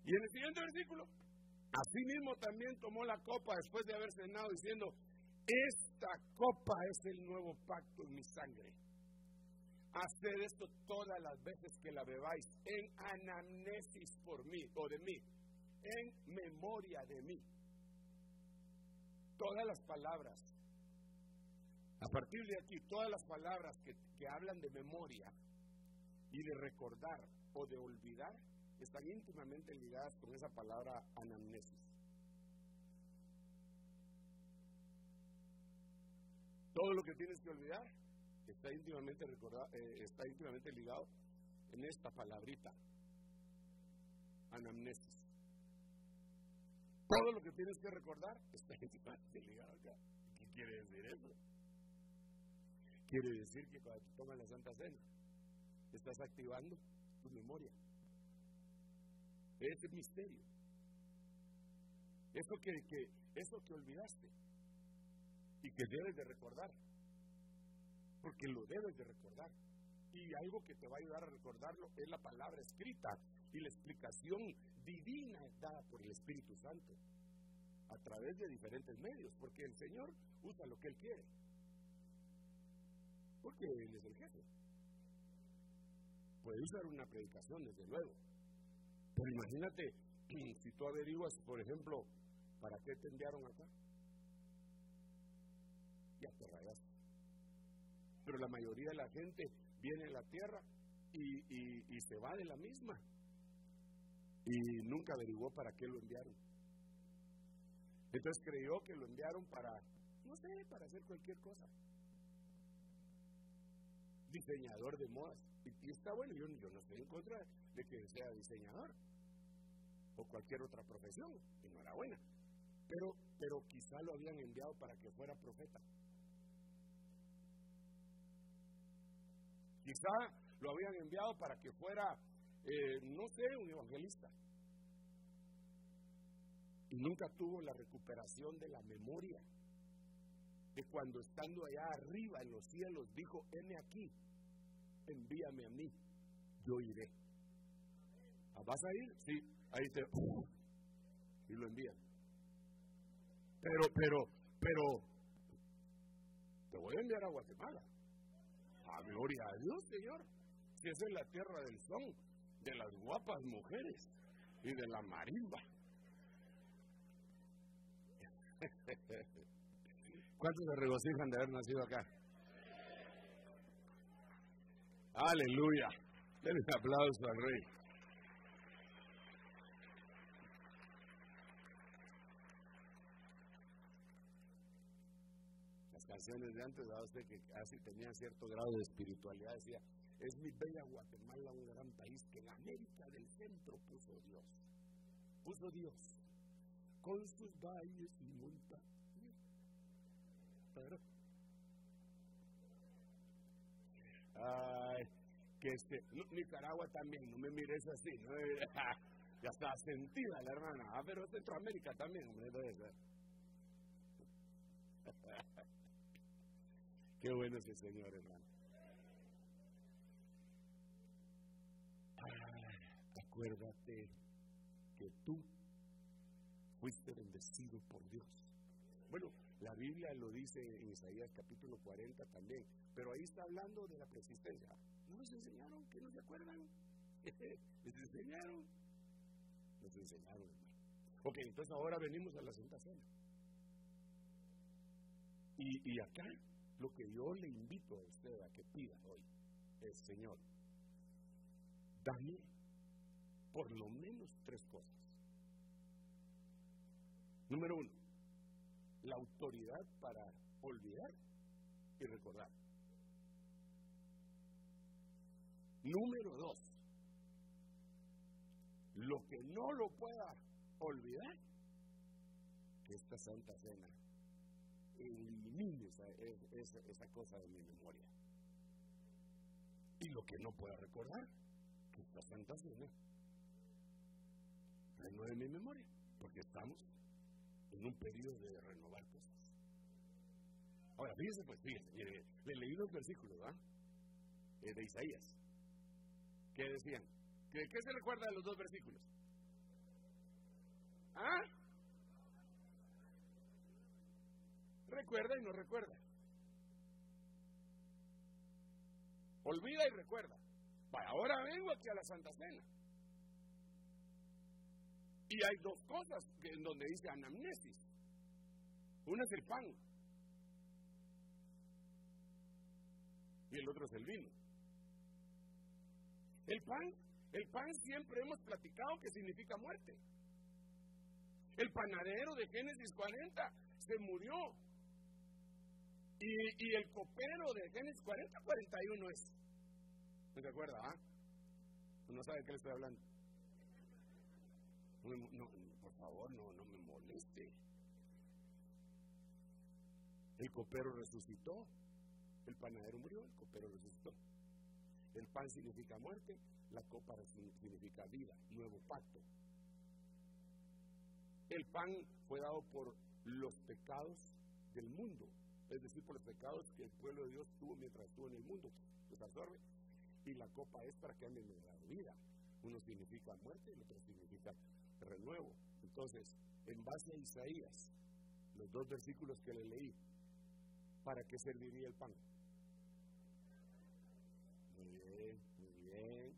Y en el siguiente versículo, asimismo también tomó la copa después de haber cenado diciendo, esta copa es el nuevo pacto en mi sangre. Haced esto todas las veces que la bebáis en anamnesis por mí o de mí, en memoria de mí. Todas las palabras, a partir de aquí, todas las palabras que, que hablan de memoria y de recordar o de olvidar, están íntimamente ligadas con esa palabra anamnesis. Todo lo que tienes que olvidar está íntimamente, eh, está íntimamente ligado en esta palabrita, anamnesis. Todo lo que tienes que recordar está íntimamente ligado acá. ¿Qué quiere decir eso? Quiere decir que cuando tomas la Santa Cena, estás activando tu memoria. Ese misterio. Eso que, que, eso que olvidaste y que debes de recordar. Porque lo debes de recordar. Y algo que te va a ayudar a recordarlo es la palabra escrita y la explicación divina dada por el Espíritu Santo a través de diferentes medios, porque el Señor usa lo que Él quiere. Porque Él es el jefe. Puede usar una predicación, desde luego, pero imagínate, si tú averiguas, por ejemplo, ¿para qué te enviaron acá? Ya te rayas. Pero la mayoría de la gente viene a la tierra y, y se va de la misma. Y nunca averiguó para qué lo enviaron. Entonces creyó que lo enviaron para, no sé, para hacer cualquier cosa. Diseñador de modas. Y, está bueno, yo, yo no estoy en contra de que sea diseñador o cualquier otra profesión, enhorabuena. Pero, pero quizá lo habían enviado para que fuera profeta. Quizá lo habían enviado para que fuera, eh, no sé, un evangelista. Y nunca tuvo la recuperación de la memoria de cuando estando allá arriba en los cielos dijo, heme aquí, envíame a mí, yo iré. Ah, ¿Vas a ir? Sí, ahí te... Y lo envían. Pero, pero, pero, te voy a enviar a Guatemala. A gloria a Dios, Señor. Esa es la tierra del son, de las guapas mujeres y de la marimba. ¿Cuántos se regocijan de haber nacido acá? Aleluya. Denle un aplauso al Rey. Las canciones de antes, dado usted que casi tenían cierto grado de espiritualidad, decía, es mi bella Guatemala un gran país que en América del Centro puso Dios. Puso Dios con sus valles y montañas. Ay, que este, Nicaragua también, no me mires así, ¿no? ya está sentida la hermana. Ah, pero Centroamérica también, hombre. Qué bueno ese Señor, hermano. acuérdate que tú fuiste bendecido por Dios. Bueno, la Biblia lo dice en Isaías capítulo 40 también, pero ahí está hablando de la persistencia. ¿No nos enseñaron? ¿Que no se acuerdan? ¿Les enseñaron? Nos enseñaron, Ok, entonces ahora venimos a la Santa Cena. Y, y acá lo que yo le invito a usted a que pida hoy es, Señor, dame por lo menos tres cosas. Número uno, la autoridad para olvidar y recordar. Número dos, lo que no lo pueda olvidar, que esta Santa Cena elimine esa, esa, esa cosa de mi memoria. Y lo que no pueda recordar, que esta Santa Cena renueve mi memoria, porque estamos en un periodo de renovar cosas. Ahora, fíjense, pues, fíjense, le leí los versículos, ¿ah? de Isaías, que decían, ¿qué, ¿qué se recuerda de los dos versículos? ¿Ah? Recuerda y no recuerda. Olvida y recuerda. Vaya, ahora vengo aquí a la Santa Cena. Y hay dos cosas en donde dice anamnesis. Una es el pan. Y el otro es el vino. El pan, el pan siempre hemos platicado que significa muerte. El panadero de Génesis 40 se murió. Y, y el copero de Génesis 40, 41 es. ¿No se acuerda? Ah? No sabe de qué le estoy hablando por favor, no, no me moleste. El copero resucitó, el panadero murió, el copero resucitó. El pan significa muerte, la copa significa vida, nuevo pacto. El pan fue dado por los pecados del mundo, es decir, por los pecados que el pueblo de Dios tuvo mientras estuvo en el mundo, los absorbe. Y la copa es para que anden en la vida. Uno significa muerte y el otro significa renuevo. Entonces, en base a Isaías, los dos versículos que le leí, ¿para qué serviría el pan? Muy bien, muy bien.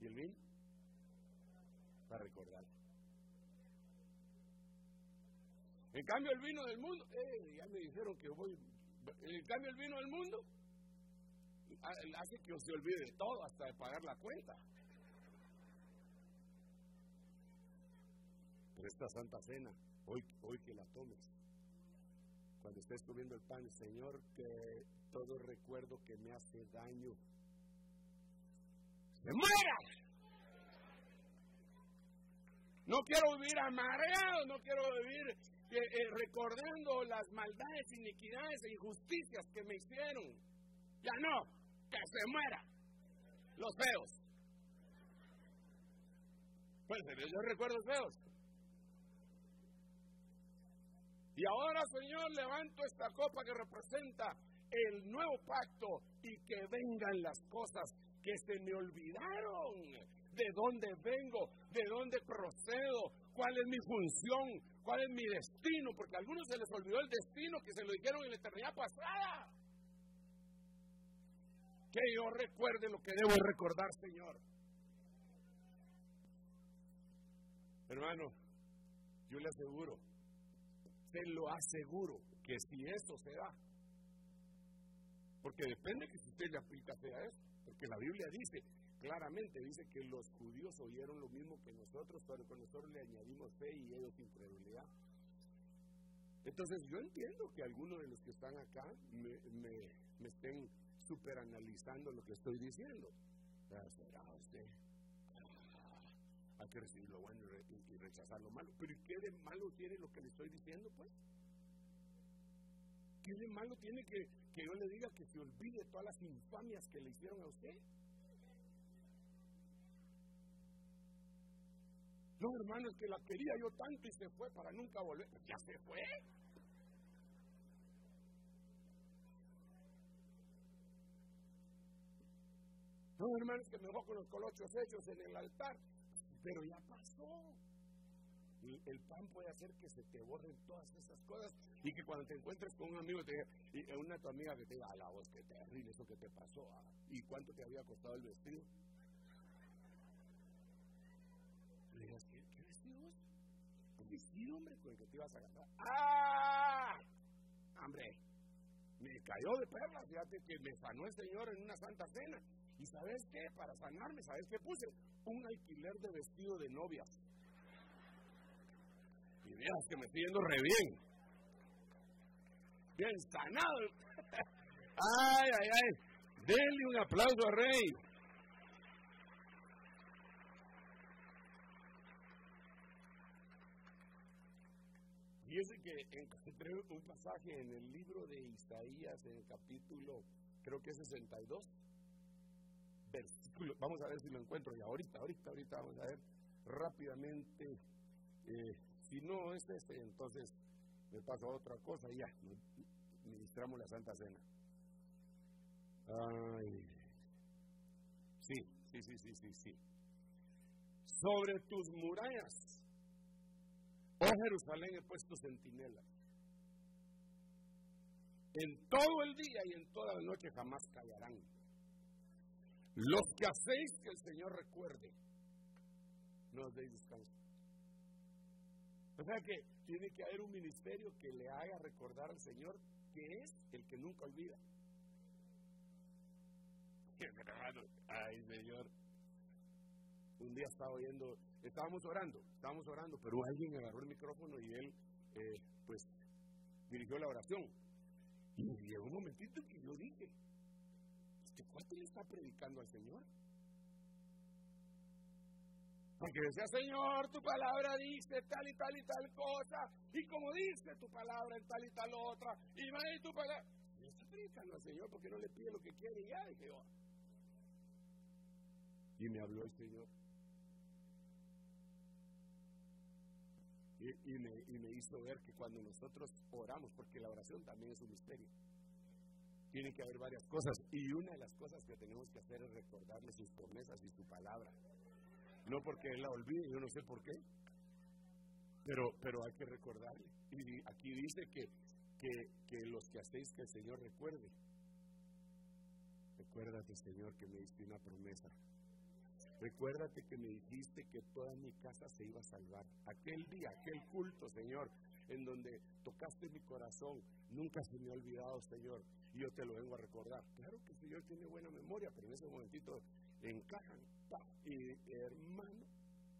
¿Y el vino? Para recordar. En cambio, el vino del mundo, eh, ya me dijeron que voy. En cambio, el vino del mundo hace que se olvide de todo, hasta de pagar la cuenta. Esta Santa Cena, hoy, hoy que la tomes, cuando estés comiendo el pan, Señor, que todo recuerdo que me hace daño se muera. No quiero vivir amargado, no quiero vivir eh, eh, recordando las maldades, iniquidades e injusticias que me hicieron. Ya no, que se muera. Los feos. Pues yo recuerdo feos. Y ahora, Señor, levanto esta copa que representa el nuevo pacto y que vengan las cosas que se me olvidaron. De dónde vengo, de dónde procedo, cuál es mi función, cuál es mi destino, porque a algunos se les olvidó el destino que se lo dijeron en la eternidad pasada. Que yo recuerde lo que debo recordar, Señor. Hermano, yo le aseguro te lo aseguro que si eso se da, porque depende que si usted le aplica fe a eso, porque la Biblia dice, claramente dice que los judíos oyeron lo mismo que nosotros, pero que nosotros le añadimos fe y ellos incredulidad. Entonces yo entiendo que algunos de los que están acá me, me, estén superanalizando lo que estoy diciendo. ¿Será usted? Hay que recibir lo bueno y, rechazar lo malo. Pero ¿qué de malo tiene lo que le estoy diciendo, pues? ¿Qué ¿Qué de malo tiene que, que yo le diga que se olvide todas las infamias que le hicieron a usted? No, hermano, es que la quería yo tanto y se fue para nunca volver. Pues ya se fue. No, hermano, es que me dejó con los colochos hechos en el altar. Pero ya pasó. Y el pan puede hacer que se te borren todas esas cosas y que cuando te encuentres con un amigo te y una tu amiga que te diga, a la voz, que terrible eso que te pasó. Ah, ¿Y cuánto te había costado el vestido? Le digas, ¿qué, qué vestido es? El vestido, hombre, con el que te ibas a casar. ¡Ah! Hombre, me cayó de perlas, fíjate que me sanó el Señor en una santa cena. ¿Y sabes qué? Para sanarme, ¿sabes qué puse? Un alquiler de vestido de novias. Y veas que me estoy yendo re bien. Bien sanado. ay, ay, ay. Denle un aplauso a Rey. Fíjense que encontré un pasaje en el libro de Isaías, en el capítulo, creo que es 62 vamos a ver si lo encuentro y ahorita, ahorita, ahorita vamos a ver rápidamente. Eh, si no es este, entonces me paso a otra cosa y ya, ministramos la Santa Cena. Ay. Sí, sí, sí, sí, sí, sí. Sobre tus murallas, oh Jerusalén, he puesto centinelas. En todo el día y en toda la noche jamás callarán los que hacéis que el Señor recuerde, no os deis descanso. O sea que tiene que haber un ministerio que le haga recordar al Señor que es el que nunca olvida. Ay, Señor. Un día estaba oyendo, estábamos orando, estábamos orando, pero alguien agarró el micrófono y él, eh, pues, dirigió la oración. Y llegó un momentito que yo dije, ¿Cuánto le está predicando al Señor? Porque decía, Señor, tu palabra dice tal y tal y tal cosa, y como dice tu palabra en tal y tal otra, y va tu palabra. Le está predicando al Señor porque no le pide lo que quiere y ya, dije yo. Y me habló el Señor. Y, y me hizo ver que cuando nosotros oramos, porque la oración también es un misterio, tiene que haber varias cosas. Y una de las cosas que tenemos que hacer es recordarle sus promesas y su palabra. No porque él la olvide, yo no sé por qué. Pero, pero hay que recordarle. Y aquí dice que, que, que los que hacéis que el Señor recuerde. Recuérdate, Señor, que me diste una promesa. Recuérdate que me dijiste que toda mi casa se iba a salvar. Aquel día, aquel culto, Señor, en donde tocaste mi corazón, nunca se me ha olvidado, Señor, y yo te lo vengo a recordar. Claro que el Señor tiene buena memoria, pero en ese momentito encajan, y hermano,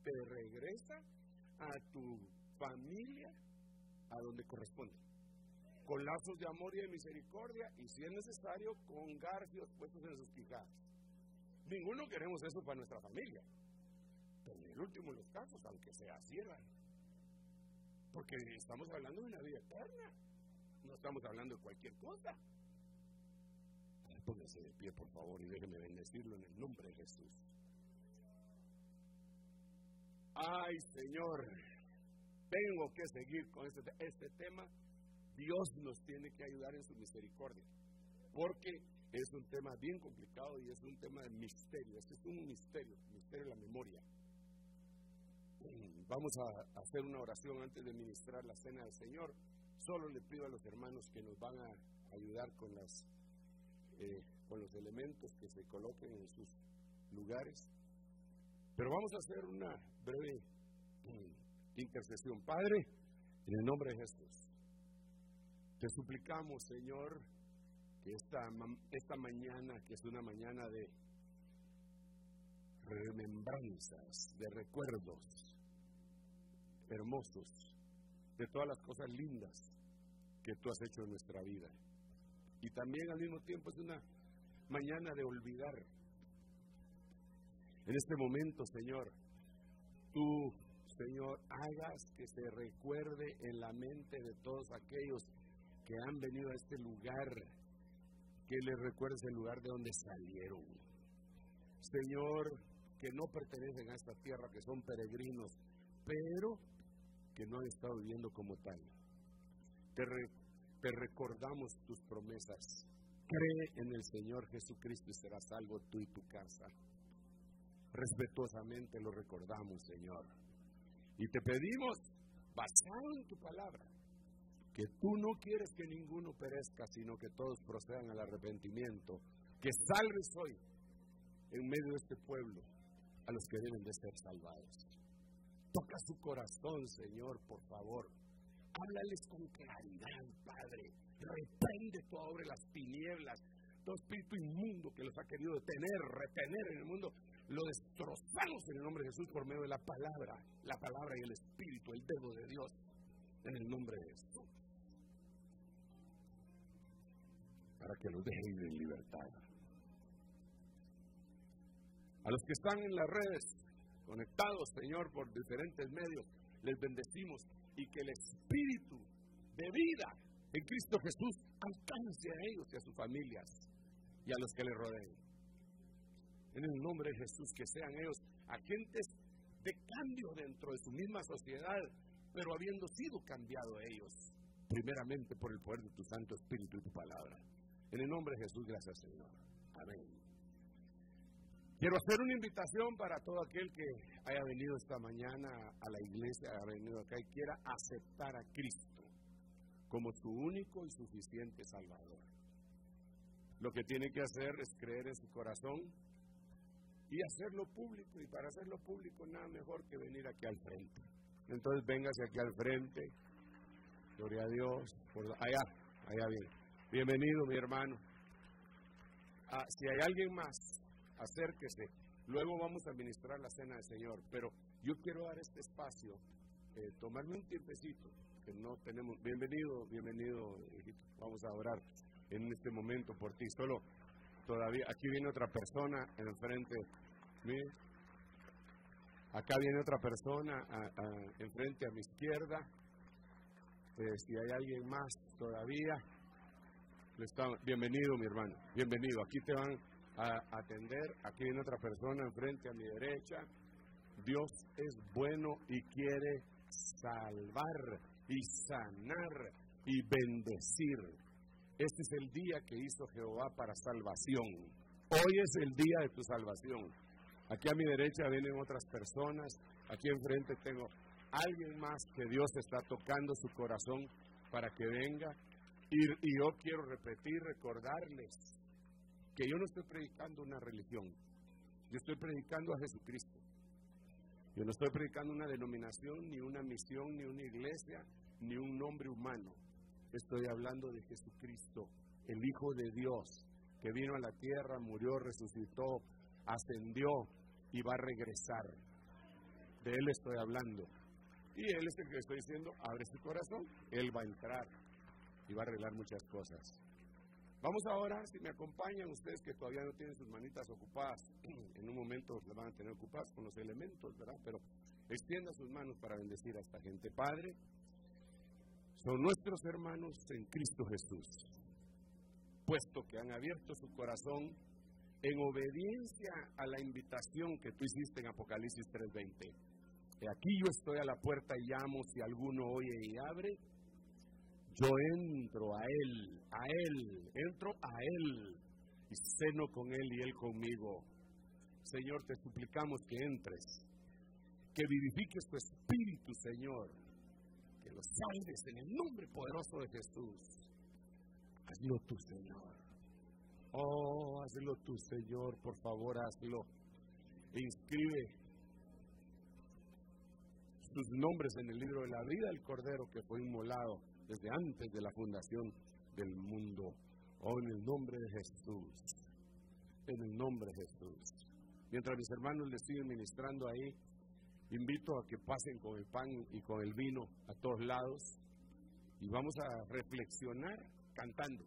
te regresa a tu familia a donde corresponde, con lazos de amor y de misericordia, y si es necesario, con garfios puestos en sus quijadas. Ninguno queremos eso para nuestra familia. Pero en el último de los casos, aunque sea, cierran. Porque estamos hablando de una vida eterna. No estamos hablando de cualquier cosa. Póngase de pie, por favor, y déjeme bendecirlo en el nombre de Jesús. Ay, Señor, tengo que seguir con este, este tema. Dios nos tiene que ayudar en su misericordia. Porque es un tema bien complicado y es un tema de misterio. Este es un misterio, misterio de la memoria. Vamos a hacer una oración antes de ministrar la cena del Señor. Solo le pido a los hermanos que nos van a ayudar con, las, eh, con los elementos que se coloquen en sus lugares. Pero vamos a hacer una breve mm, intercesión. Padre, en el nombre de Jesús, te suplicamos, Señor, que esta, esta mañana, que es una mañana de remembranzas, de recuerdos, hermosos, de todas las cosas lindas que tú has hecho en nuestra vida. Y también al mismo tiempo es una mañana de olvidar. En este momento, Señor, tú, Señor, hagas que se recuerde en la mente de todos aquellos que han venido a este lugar, que les recuerdes el lugar de donde salieron. Señor, que no pertenecen a esta tierra, que son peregrinos, pero que no han estado viviendo como tal. Te, te recordamos tus promesas. Cree en el Señor Jesucristo y serás salvo tú y tu casa. Respetuosamente lo recordamos, Señor. Y te pedimos, basado en tu palabra, que tú no quieres que ninguno perezca, sino que todos procedan al arrepentimiento, que salves hoy en medio de este pueblo a los que deben de ser salvados. Toca su corazón, Señor, por favor. Háblales con claridad, Padre. Reprende tu obra las tinieblas, todo espíritu inmundo que los ha querido detener, retener en el mundo. Lo destrozamos en el nombre de Jesús por medio de la palabra, la palabra y el espíritu, el dedo de Dios, en el nombre de Jesús. Para que los dejen en libertad. A los que están en las redes, conectados, Señor, por diferentes medios, les bendecimos y que el espíritu de vida en Cristo Jesús alcance a ellos y a sus familias y a los que les rodeen. En el nombre de Jesús, que sean ellos agentes de cambio dentro de su misma sociedad, pero habiendo sido cambiados ellos, primeramente por el poder de tu Santo Espíritu y tu palabra. En el nombre de Jesús, gracias Señor. Amén. Quiero hacer una invitación para todo aquel que haya venido esta mañana a la iglesia, haya venido acá y quiera aceptar a Cristo como su único y suficiente Salvador. Lo que tiene que hacer es creer en su corazón y hacerlo público. Y para hacerlo público nada mejor que venir aquí al frente. Entonces véngase aquí al frente. Gloria a Dios. allá, allá bien. Bienvenido mi hermano. Ah, si hay alguien más acérquese. Luego vamos a administrar la cena del Señor, pero yo quiero dar este espacio, eh, tomarme un tiempecito, que no tenemos. Bienvenido, bienvenido, hijito. Vamos a orar en este momento por ti. Solo todavía, aquí viene otra persona enfrente. Mire. Acá viene otra persona enfrente a mi izquierda. Eh, si hay alguien más todavía, bienvenido mi hermano, bienvenido. Aquí te van a atender. Aquí viene otra persona enfrente a mi derecha. Dios es bueno y quiere salvar y sanar y bendecir. Este es el día que hizo Jehová para salvación. Hoy es el día de tu salvación. Aquí a mi derecha vienen otras personas. Aquí enfrente tengo alguien más que Dios está tocando su corazón para que venga. Y, y yo quiero repetir, recordarles que yo no estoy predicando una religión, yo estoy predicando a Jesucristo. Yo no estoy predicando una denominación, ni una misión, ni una iglesia, ni un nombre humano. Estoy hablando de Jesucristo, el Hijo de Dios, que vino a la tierra, murió, resucitó, ascendió y va a regresar. De Él estoy hablando. Y Él es el que estoy diciendo, abre su corazón, Él va a entrar y va a arreglar muchas cosas. Vamos ahora, si me acompañan ustedes que todavía no tienen sus manitas ocupadas, en un momento las van a tener ocupadas con los elementos, ¿verdad? Pero extienda sus manos para bendecir a esta gente. Padre, son nuestros hermanos en Cristo Jesús, puesto que han abierto su corazón en obediencia a la invitación que tú hiciste en Apocalipsis 3:20. Aquí yo estoy a la puerta y llamo, si alguno oye y abre, yo entro a Él, a Él, entro a Él y ceno con Él y Él conmigo. Señor, te suplicamos que entres, que vivifiques tu espíritu, Señor, que lo salves en el nombre poderoso de Jesús. Hazlo tú, Señor. Oh, hazlo tú, Señor, por favor, hazlo. Inscribe sus nombres en el libro de la vida del Cordero que fue inmolado desde antes de la fundación del mundo. Oh, en el nombre de Jesús. En el nombre de Jesús. Mientras mis hermanos les siguen ministrando ahí, invito a que pasen con el pan y con el vino a todos lados y vamos a reflexionar cantando.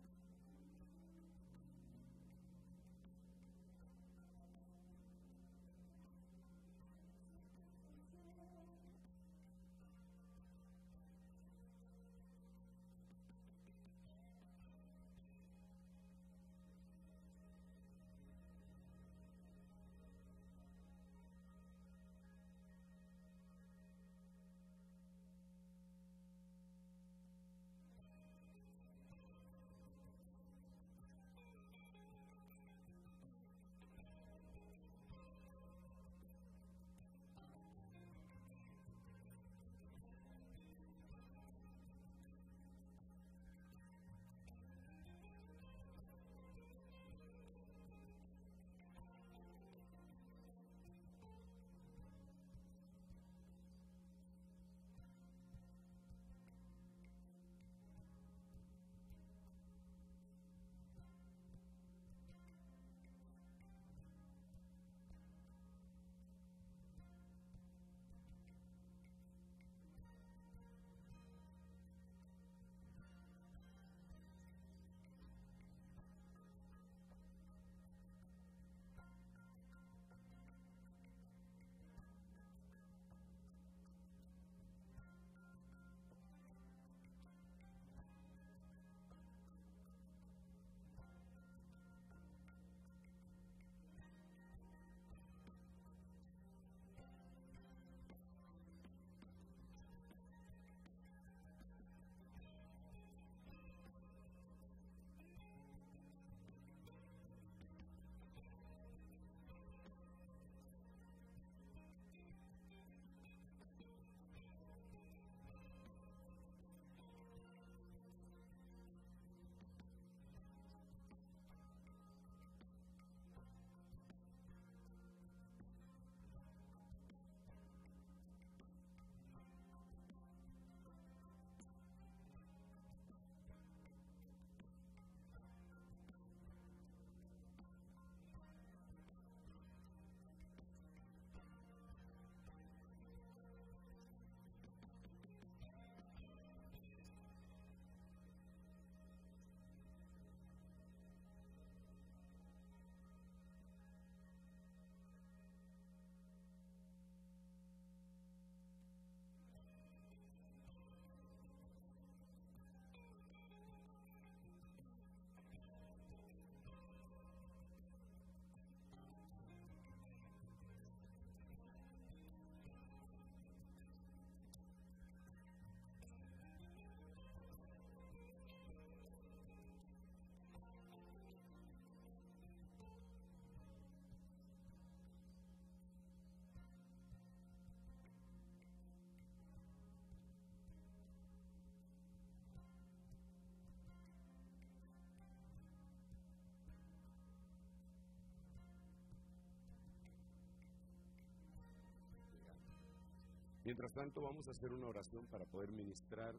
Mientras tanto, vamos a hacer una oración para poder ministrar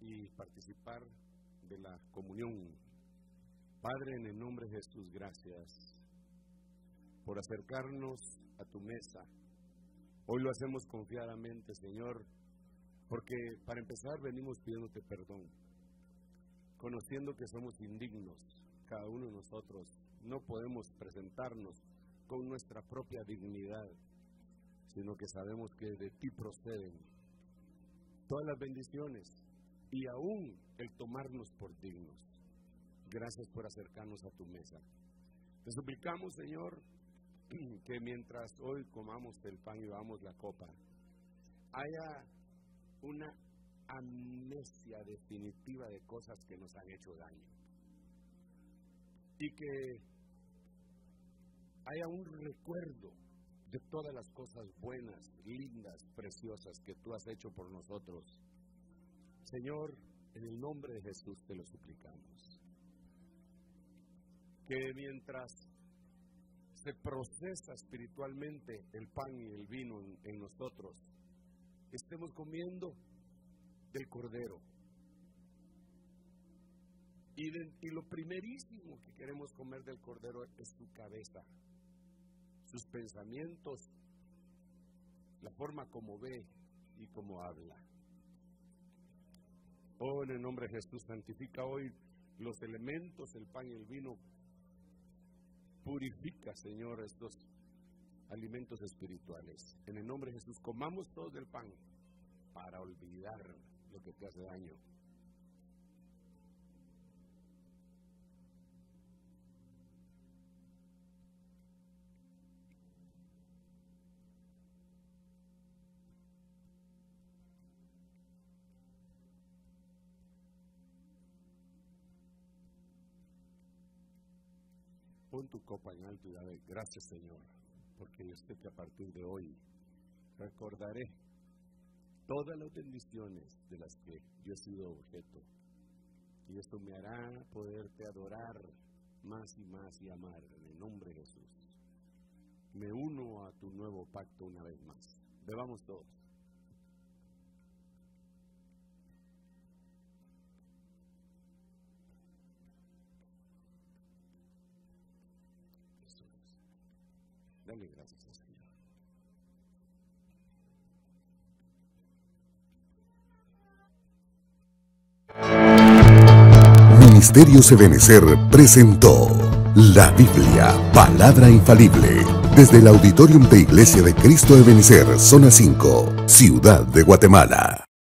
y participar de la comunión. Padre, en el nombre de Jesús, gracias por acercarnos a tu mesa. Hoy lo hacemos confiadamente, Señor, porque para empezar venimos pidiéndote perdón, conociendo que somos indignos, cada uno de nosotros. No podemos presentarnos con nuestra propia dignidad, sino que sabemos que de ti proceden todas las bendiciones y aún el tomarnos por dignos. Gracias por acercarnos a tu mesa. Te suplicamos, Señor, que mientras hoy comamos el pan y bebamos la copa, haya una amnesia definitiva de cosas que nos han hecho daño. Y que haya un recuerdo de todas las cosas buenas, lindas, preciosas que tú has hecho por nosotros. Señor, en el nombre de Jesús te lo suplicamos. Que mientras se procesa espiritualmente el pan y el vino en, nosotros, estemos comiendo del Cordero. Y, y, lo primerísimo que queremos comer del Cordero es su cabeza, sus pensamientos, la forma como ve y como habla. Oh, en el nombre de Jesús, santifica hoy los elementos, el pan y el vino. Purifica, Señor, estos alimentos espirituales. En el nombre de Jesús, comamos todos del pan para olvidar lo que te hace daño. Pon tu copa en alto y dale gracias Señor, porque yo sé que a partir de hoy recordaré todas las bendiciones de las que yo he sido objeto. Y esto me hará poderte adorar más y más y amar en el nombre de Jesús. Me uno a tu nuevo pacto una vez más. Bebamos todos. Dale gracias. Ministerio Sebenecer presentó la Biblia, palabra infalible, desde el Auditorium de Iglesia de Cristo de zona 5, Ciudad de Guatemala.